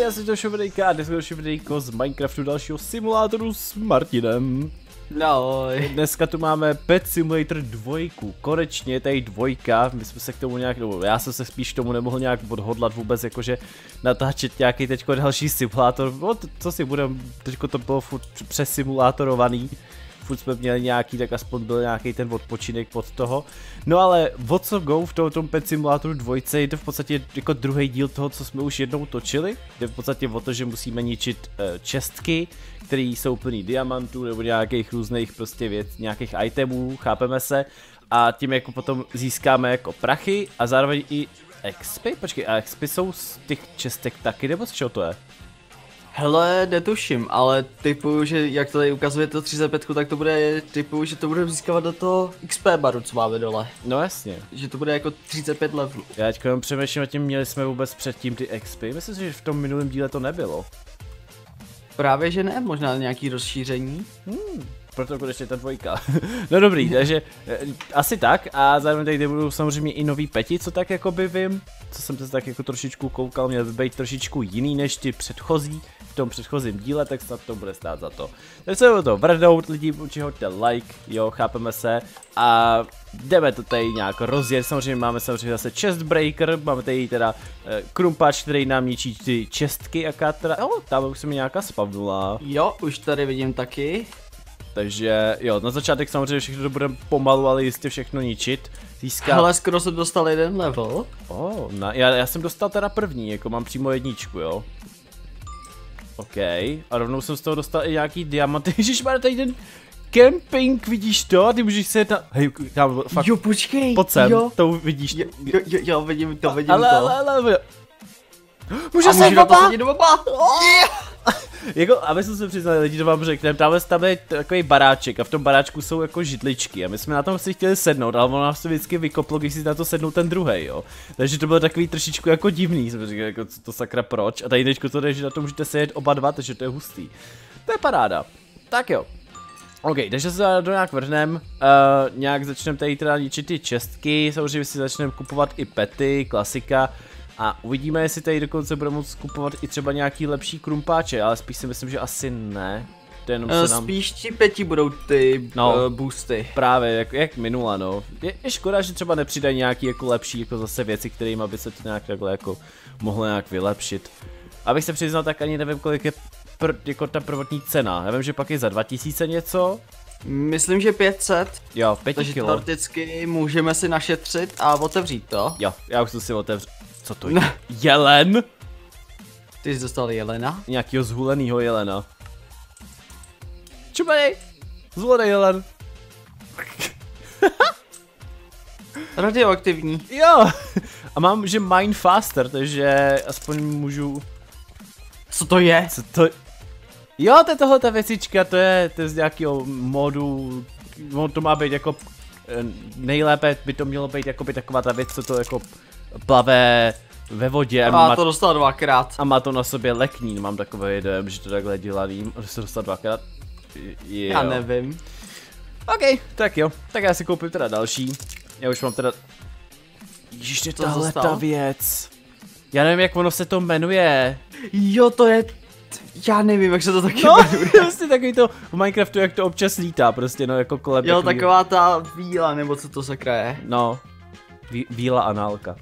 já jsem to videjka a dneska další videjko z Minecraftu dalšího simulátoru s Martinem. No, Dneska tu máme Pet Simulator 2, konečně tady dvojka, my jsme se k tomu nějak, nebo já jsem se spíš k tomu nemohl nějak odhodlat vůbec, jakože natáčet nějaký teďko další simulátor, no to, co si budem, teďko to bylo furt přesimulátorovaný furt jsme měli nějaký, tak aspoň byl nějaký ten odpočinek pod toho. No ale what so go v tom, tom Pet Simulatoru 2 je to v podstatě jako druhý díl toho, co jsme už jednou točili. Jde v podstatě o to, že musíme ničit uh, čestky, které jsou plný diamantů nebo nějakých různých prostě věc, nějakých itemů, chápeme se. A tím jako potom získáme jako prachy a zároveň i expy? Počkej, a expy jsou z těch čestek taky, nebo z čeho to je? Hele, netuším, ale typu, že jak to tady ukazuje to 35, tak to bude typu, že to bude získávat do toho XP baru, co máme dole. No jasně. Že to bude jako 35 levelů. Já teďka jenom přemýšlím o tím, měli jsme vůbec předtím ty expy, myslím si, že v tom minulém díle to nebylo. Právě, že ne, možná nějaký rozšíření. Hmm, proto konečně ta dvojka. no dobrý, takže eh, asi tak a zároveň tady budou samozřejmě i nový peti, co tak jako by vím, co jsem se tak jako trošičku koukal, měl by být trošičku jiný než ty předchozí, v tom předchozím díle, tak snad to bude stát za to. Tak se o to vrhnout, lidi určitě hoďte like, jo, chápeme se a jdeme to tady nějak rozjet, samozřejmě máme samozřejmě zase chestbreaker, máme tady teda eh, krumpáč, který nám ničí ty čestky, jaká teda, jo, tam už se mi nějaká spavnula. Jo, už tady vidím taky. Takže jo, na začátek samozřejmě všechno to budeme pomalu, ale jistě všechno ničit. Získá... Ale skoro jsem dostal jeden level. Oh, na, já, já jsem dostal teda první, jako mám přímo jedničku, jo. OK, a rovnou jsem z toho dostal i nějaký diamanty, má tady ten camping, vidíš to? A ty můžeš se tam, hej, tam fakt, jo, počkej, pojď sem, jo. to vidíš. Jo, jo, jo, jo vidím to, vidím ale, to. Ale, ale, ale, Můžu se baba? do baba? Oh! jako, aby jsme se přiznali, lidi to vám řekneme, tam, tam je takový baráček a v tom baráčku jsou jako židličky a my jsme na tom si chtěli sednout, ale ono nás to vždycky vykoplo, když si na to sednul ten druhý, jo. Takže to bylo takový trošičku jako divný, jsme říkali, jako co to sakra proč. A tady teďko to jde, že na to můžete sedět oba dva, takže to je hustý. To je paráda. Tak jo. OK, takže se do nějak vrhnem, uh, nějak začneme tady teda ničit ty čestky, samozřejmě si začneme kupovat i pety, klasika, a uvidíme, jestli tady dokonce budeme moct kupovat i třeba nějaký lepší krumpáče, ale spíš si myslím, že asi ne. To jenom se nám... Spíš ti peti budou ty no, uh, boosty. Právě, jak, jak minula, no. Je, je škoda, že třeba nepřidají nějaký jako lepší jako zase věci, kterými by se to nějak takhle jako mohlo nějak vylepšit. Abych se přiznal, tak ani nevím, kolik je pr, jako ta prvotní cena. Já vím, že pak je za 2000 něco, Myslím, že 500. Jo, 5 Takže kilo. teoreticky můžeme si našetřit a otevřít to. Jo, já už to si otevřu. Co to je? Jelen? Ty jsi dostal jelena? Nějakýho zhulenýho jelena. Čubej! Zvolený jelen. Radioaktivní. Jo! A mám, že mine faster, takže aspoň můžu... Co to je? Co to... Jo, to je tohle ta věcička, to je, to je z nějakého modu, on to má být jako, eh, nejlépe by to mělo být jako by taková ta věc, co to jako plave ve vodě. A má to dostal dvakrát. A má to na sobě leknín, mám takové jedem, že to takhle dělaný, že se dostal dvakrát. Jo. Já nevím. OK, tak jo, tak já si koupím teda další. Já už mám teda... Ještě tahle ta věc. Já nevím, jak ono se to jmenuje. Jo, to je já nevím, jak se to taky no, jmenuje. prostě takový to v Minecraftu, jak to občas lítá, prostě no, jako kolem Jo, takový... taková ta víla, nebo co to sakra je. No, Ví, víla análka.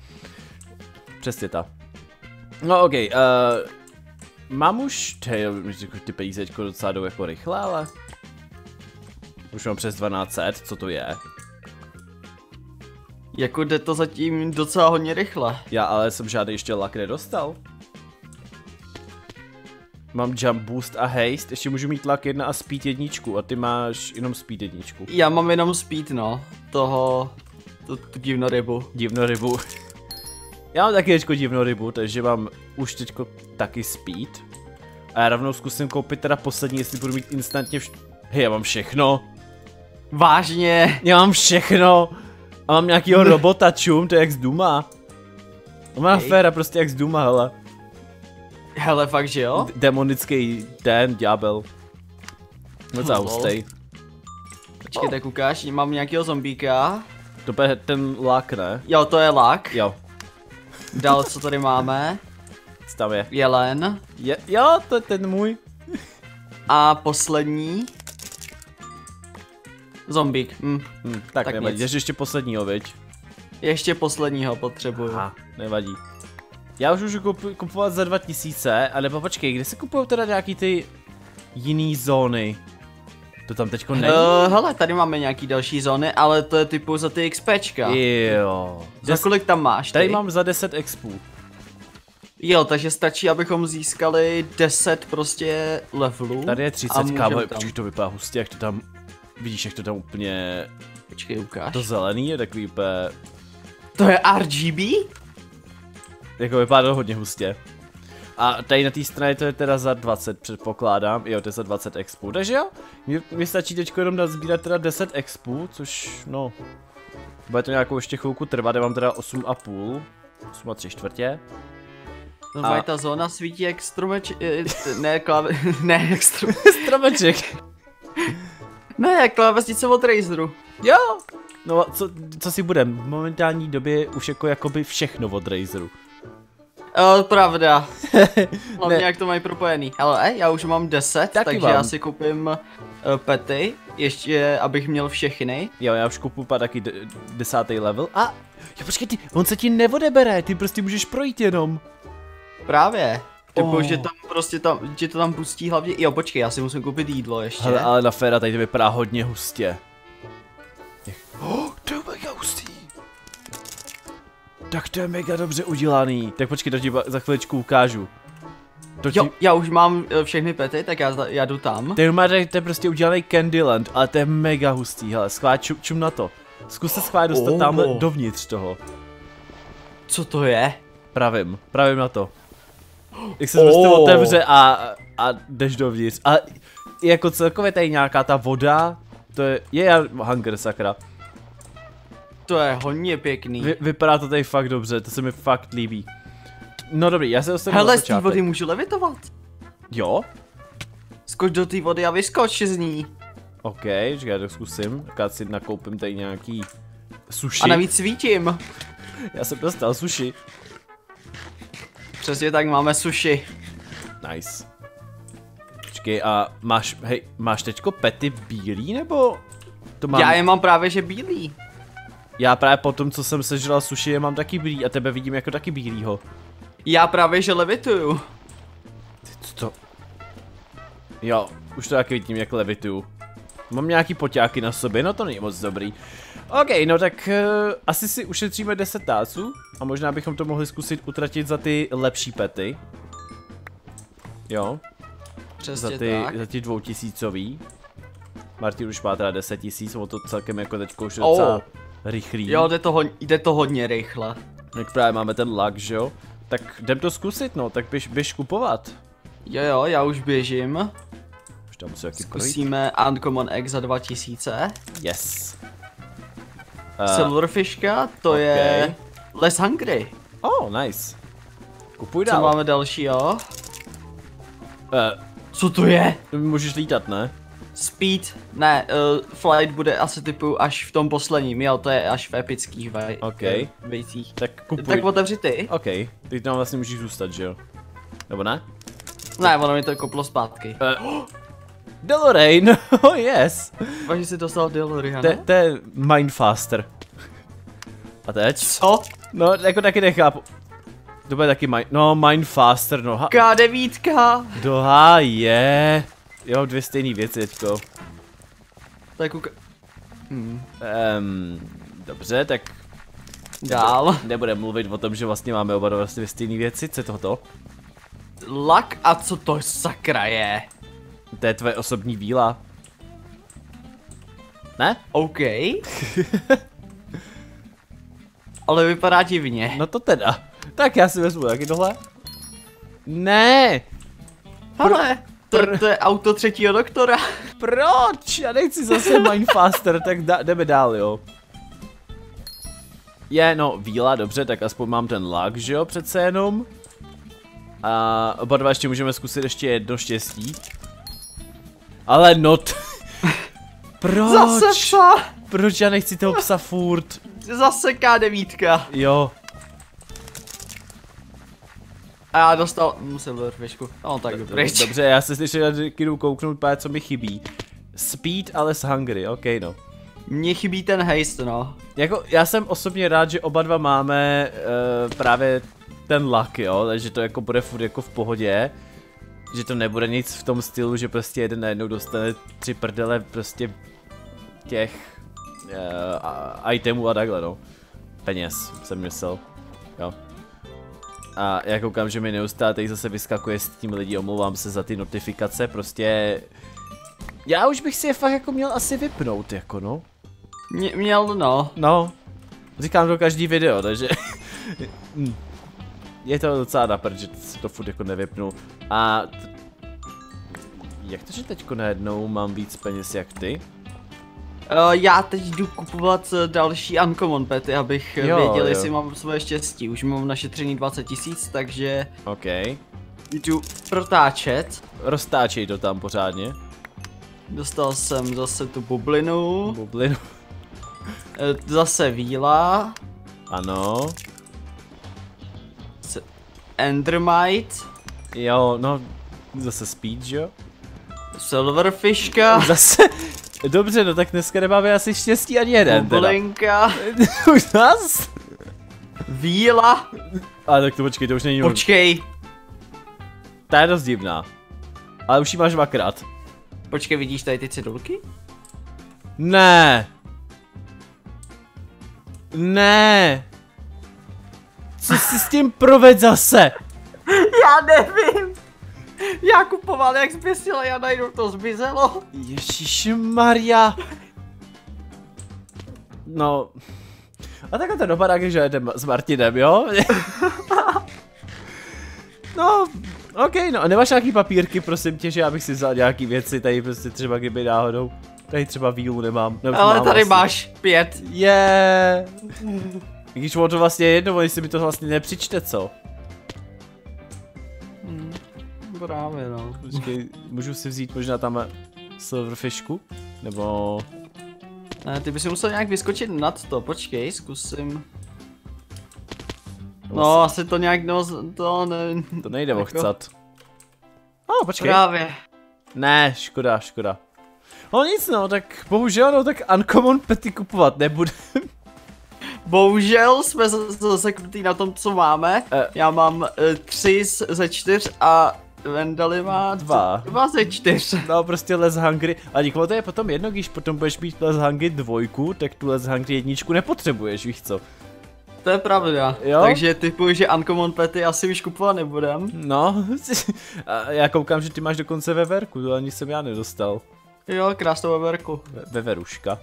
Přesně ta. No ok, uh, mám už, ty, ty peníze teďko docela jdou jako rychle, ale... Už mám přes 1200, co to je? Jako jde to zatím docela hodně rychle. Já ale jsem žádný ještě lak nedostal. Mám jump boost a haste, ještě můžu mít lak jedna a speed jedničku a ty máš jenom speed jedničku. Já mám jenom speed no, toho, tu, tu divnorybu. Divnorybu. Já mám taky teďko divnorybu, takže mám už teďko taky speed. A já rovnou zkusím koupit teda poslední, jestli budu mít instantně vš... Hej, já mám všechno. Vážně? Já mám všechno. A mám nějakýho robota čum, to je jak z Duma. On má hey. féra prostě jak z Duma, hele. Hele, fakt, že jo? D demonický ten, ďábel. Moc hustej. Počkej, tak ukáž, mám nějakého zombíka. To je ten lak, ne? Jo, to je lak. Jo. Dál, co tady máme? Je? Jelen. je? Jo, to je ten můj. A poslední. Zombík. Hm. Hm, tak, Tak nevadí, nic. ještě posledního, viď? Ještě posledního potřebuju. Aha, nevadí. Já už můžu kup, kupovat za 2000, ale počkej, kde se kupují teda nějaký ty jiný zóny? To tam teďko není? Uh, hele, tady máme nějaký další zóny, ale to je typu za ty XPčka. Jo. Za Des, kolik tam máš? tady ty? mám za 10 expů. Jo, takže stačí, abychom získali 10 prostě levelů. Tady je a 30 můžem kámo, počkej, to vypadá hustě, jak to tam, vidíš, jak to tam úplně, Počkej, ukáž. to zelený je takový úplně, To je RGB? jako vypadá to hodně hustě. A tady na té straně to je teda za 20, předpokládám, jo, to je za 20 expů, takže jo, mi, mi stačí teď jenom nazbírat teda 10 expů, což, no, bude to nějakou ještě chvilku trvat, já mám teda 8,5, 8 a 3 čtvrtě. Normálně A- ta zóna svítí jak stromeč... eh, Ne, klave... ne, jak strom... Stromeček. Ne, jak klávesnice od Razeru. Jo! No, a co, co si budem, v momentální době už jako jakoby všechno od Razeru. Uh, pravda. Hlavně Ne. jak to mají propojený. Ale já už mám 10, Taky takže mám. já si koupím uh, pety, ještě abych měl všechny. Jo, já už pak taky de- desátý level a... Jo, počkej, ty, on se ti neodebere, ty prostě můžeš projít jenom. Právě. Typu, Oh. že tam prostě tam, že to tam pustí hlavně, jo počkej, já si musím koupit jídlo ještě. Hele, ale na féra tady to vypadá hodně hustě. Tak to je mega dobře udělaný. Tak počkej, to ti za chviličku ukážu. To ti... Jo, já už mám eh, všechny pety, tak já, já jdu tam. To je, normálně- to je prostě udělaný Candyland, ale to je mega hustý, hele, schvál, čum, čum na to. Zkus se schvál dostat Oh. tamhle dovnitř toho. Co to je? Pravím, pravím na to. Jak se prostě Oh. otevře a, a jdeš dovnitř. A jako celkově tady nějaká ta voda, to je, je hunger sakra. To je hodně pěkný. Vy, vypadá to tady fakt dobře, to se mi fakt líbí. No dobrý, já se dostanu Hele, z té vody můžu levitovat. Jo? Skoč do té vody a vyskoč z ní. OK, čekaj, já to zkusím. Tak si nakoupím tady nějaký sushi. A navíc svítím. Já jsem dostal sushi. Přesně tak máme sushi. Nice. Počkej, a máš, hej, máš teďko pety bílý, nebo to mám? Já je mám právě že bílý. Já právě po tom, co jsem sežral sushi, je mám taky bílý a tebe vidím jako taky bílýho. Já právě že levituju. Co to? Jo, už to taky vidím, jak levituju. Mám nějaký poťáky na sobě, no to není moc dobrý. OK, no tak uh, asi si ušetříme 10 táců a možná bychom to mohli zkusit utratit za ty lepší pety. Jo, Přesně za ty, tak. za ty dvoutisícový. Martin už má teda 10 tisíc, on to celkem jako teďko už Oh. docela rychlý. Jo, jde to, ho, jde to hodně rychle. Jak právě máme ten lag, že jo? Tak jdem to zkusit, no, tak běž, běž kupovat. Jo jo, já už běžím. Už tam musí jaký projít. Zkusíme Uncommon Egg za 2000. Yes. Uh, Uh, Silverfishka, to je ok. Les Hungry. oh, nice. Kupuj Co dál. máme dalšího? Uh, Co to je? můžeš lítat, ne? Speed, ne, uh, flight bude asi typu až v tom posledním, jo, to je až v epických vaj, Ok. eh, vejcích. Tak kupuj. Tak otevři ty. OK, ty tam vlastně můžeš zůstat, že jo? Nebo ne? Ne, ono mi to koplo zpátky. Uh, Deloraine, oh yes. Vážně si dostal Deloriana? To to je Mindfaster. A teď? Co? No, jako taky nechápu. To bude taky mind, no Mindfaster, no ha, K9! doha je. Jo, dvě stejné věci teďko. Tak uka... Hmm. Um, dobře, tak Dál. nebudeme mluvit o tom, že vlastně máme oba dva vlastně dvě stejné věci, co je tohoto? Lak a co to sakra je? To je tvoje osobní víla. Ne? OK. Ale vypadá divně. No to teda. Tak já si vezmu taky tohle. Ne! Hele, to, to je auto třetího doktora. Proč? Já nechci zase Mindfaster, tak da, jdeme dál, jo. Je, no, víla, dobře, tak aspoň mám ten lag, že jo, přece jenom. A oba dva ještě můžeme zkusit ještě jedno štěstí. Ale not. Proč? Zase psa. Proč já nechci toho psa furt? Zase K9. Jo. A já dostal, musím silverfishku. No tak pryč. Dobře, já se slyšel, že jdu kouknout pár, co mi chybí. Speed, ale s hungry, ok no. Mně chybí ten haste, no. Jako, já jsem osobně rád, že oba dva máme uh, právě ten luck, jo, takže to jako bude furt jako v pohodě. Že to nebude nic v tom stylu, že prostě jeden najednou dostane tři prdele prostě těch uh, itemů a takhle, no. Peněz, jsem myslel, jo. A já koukám, že mi neustále tady zase vyskakuje s tím lidi, omlouvám se za ty notifikace, prostě... Já už bych si je fakt jako měl asi vypnout, jako no. Mě, měl, no. No, říkám to každý video, takže... Hm. je to docela napr, že to furt jako nevypnu. A... Jak to, že teďko najednou mám víc peněz jak ty? Uh, já teď jdu kupovat eh, další uncommon pety, abych jo, věděl, jo. jestli mám svoje štěstí. Už mám našetřený 20 tisíc, takže... OK. Jdu protáčet. Roztáčej to tam pořádně. Dostal jsem zase tu bublinu. Bublinu. Eh, zase víla. Ano. Endermite. Jo, no, zase speed, jo? Silverfishka. Zase, dobře, no tak dneska nemáme asi štěstí ani jeden Bublinka. Už nás? Víla. Ale tak to počkej, to už není... Počkej. Ta je dost divná. Ale už ji máš dvakrát. Počkej, vidíš tady ty cedulky? Ne. Ne. Co jsi s tím proved zase? Já nevím. Já kupoval jak zběsile, já najdu to zmizelo. Ježíš Maria. No. A takhle to dopadá, když jdem s Martinem, jo? no, ok, no a nemáš nějaký papírky, prosím tě, že já bych si vzal nějaký věci, tady prostě třeba kdyby náhodou. Tady třeba vílu nemám. Nebo Ale mám tady vlastně. máš pět. Je. Yeah. Když on to vlastně je jedno, jestli mi to vlastně nepřičte, co? Právě no. Počkej, můžu si vzít možná tam silverfishku? Nebo... Ne, ty bys musel nějak vyskočit nad to, počkej, zkusím. No, asi to nějak, no, to ne... To nejde jako... ochcat. Oh, počkej. Právě. Ne, škoda, škoda. No nic no, tak bohužel no, tak uncommon pety kupovat nebudem. Bohužel jsme zaseknutý na tom, co máme. Uh, Já mám uh, tři ze čtyř a Vendali má dva. Dva ze čtyř. No prostě Les Hungry. A nikomu to je potom jedno, když potom budeš mít Les Hungry dvojku, tak tu Les Hungry jedničku nepotřebuješ, víš co? To je pravda. Jo? Takže typu, že Uncommon Pety asi už kupovat nebudem. No, a já koukám, že ty máš dokonce veverku, to ani jsem já nedostal. Jo, krásnou veverku. Ve veveruška.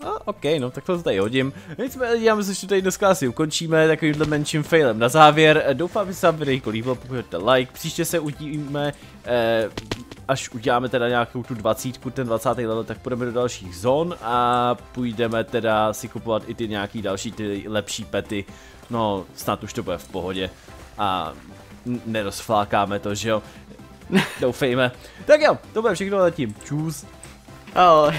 A ok, no tak to tady hodím. Nicméně já myslím, že tady dneska asi ukončíme takovýmhle menším failem. Na závěr, doufám, že se vám video líbilo, pokud like. Příště se uvidíme, eh, až uděláme teda nějakou tu dvacítku, ten 20. level, tak půjdeme do dalších zón a půjdeme teda si kupovat i ty nějaký další, ty lepší pety. No, snad už to bude v pohodě a nerozflákáme to, že jo. Doufejme. Tak jo, to bude všechno zatím. Čus. Ahoj.